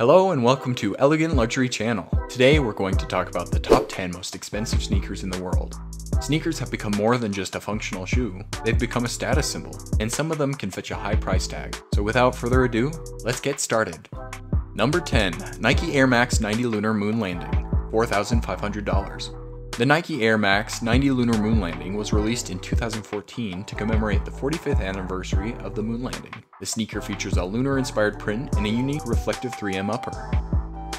Hello and welcome to Elegant Luxury Channel. Today we're going to talk about the top 10 most expensive sneakers in the world. Sneakers have become more than just a functional shoe, they've become a status symbol, and some of them can fetch a high price tag. So without further ado, let's get started. Number 10, Nike Air Max 90 Lunar Moon Landing, $4,500. The Nike Air Max 90 Lunar Moon Landing was released in 2014 to commemorate the 45th anniversary of the moon landing. The sneaker features a lunar-inspired print and a unique reflective 3M upper.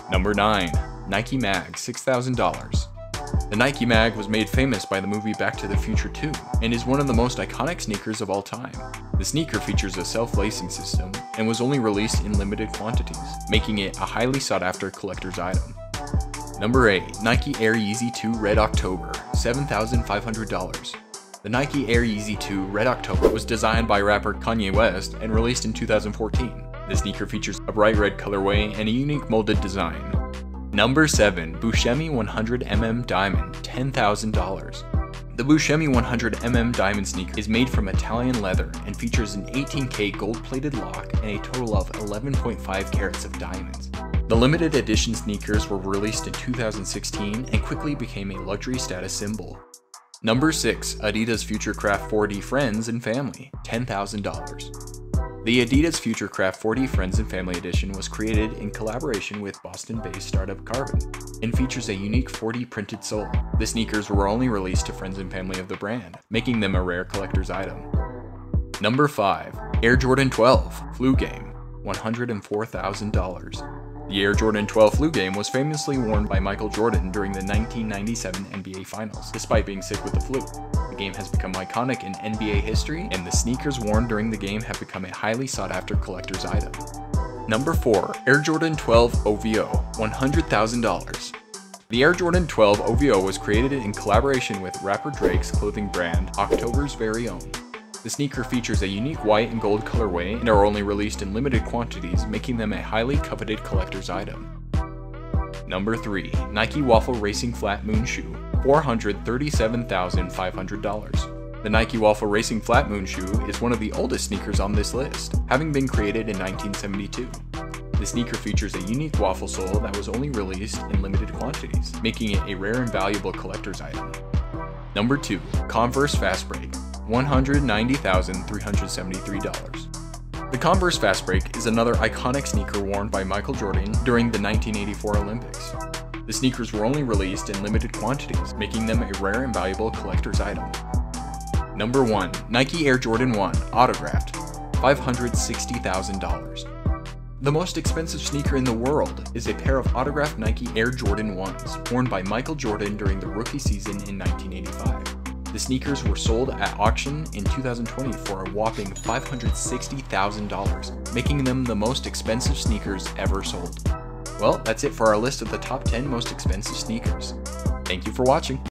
Number 9. Nike Mag $6,000 The Nike Mag was made famous by the movie Back to the Future 2 and is one of the most iconic sneakers of all time. The sneaker features a self-lacing system and was only released in limited quantities, making it a highly sought-after collector's item. Number 8. Nike Air Yeezy 2 Red October, $7,500. The Nike Air Yeezy 2 Red October was designed by rapper Kanye West and released in 2014. The sneaker features a bright red colorway and a unique molded design. Number 7. Buscemi 100mm Diamond, $10,000. The Buscemi 100mm Diamond sneaker is made from Italian leather and features an 18K gold-plated lock and a total of 11.5 carats of diamonds. The limited edition sneakers were released in 2016 and quickly became a luxury status symbol. Number 6. Adidas Futurecraft 4D Friends and Family, $10,000. The Adidas Futurecraft 4D Friends and Family Edition was created in collaboration with Boston-based startup Carbon and features a unique 4D printed sole. The sneakers were only released to friends and family of the brand, making them a rare collector's item. Number 5. Air Jordan 12 Flu Game, $104,000. The Air Jordan 12 flu game was famously worn by Michael Jordan during the 1997 NBA Finals, despite being sick with the flu. The game has become iconic in NBA history, and the sneakers worn during the game have become a highly sought after collector's item. Number 4. Air Jordan 12 OVO, $100,000. The Air Jordan 12 OVO was created in collaboration with rapper Drake's clothing brand, October's Very Own. The sneaker features a unique white and gold colorway and are only released in limited quantities, making them a highly coveted collector's item. Number 3. Nike Waffle Racing Flat Moon Shoe, $437,500. The Nike Waffle Racing Flat Moon Shoe is one of the oldest sneakers on this list, having been created in 1972. The sneaker features a unique waffle sole that was only released in limited quantities, making it a rare and valuable collector's item. Number 2. Converse Fast Break, $190,373. The Converse Fast Break is another iconic sneaker worn by Michael Jordan during the 1984 Olympics. The sneakers were only released in limited quantities, making them a rare and valuable collector's item. Number 1. Nike Air Jordan 1 Autographed $560,000. The most expensive sneaker in the world is a pair of autographed Nike Air Jordan 1s worn by Michael Jordan during the rookie season in 1985. The sneakers were sold at auction in 2020 for a whopping $560,000, making them the most expensive sneakers ever sold. Well, that's it for our list of the top 10 most expensive sneakers. Thank you for watching.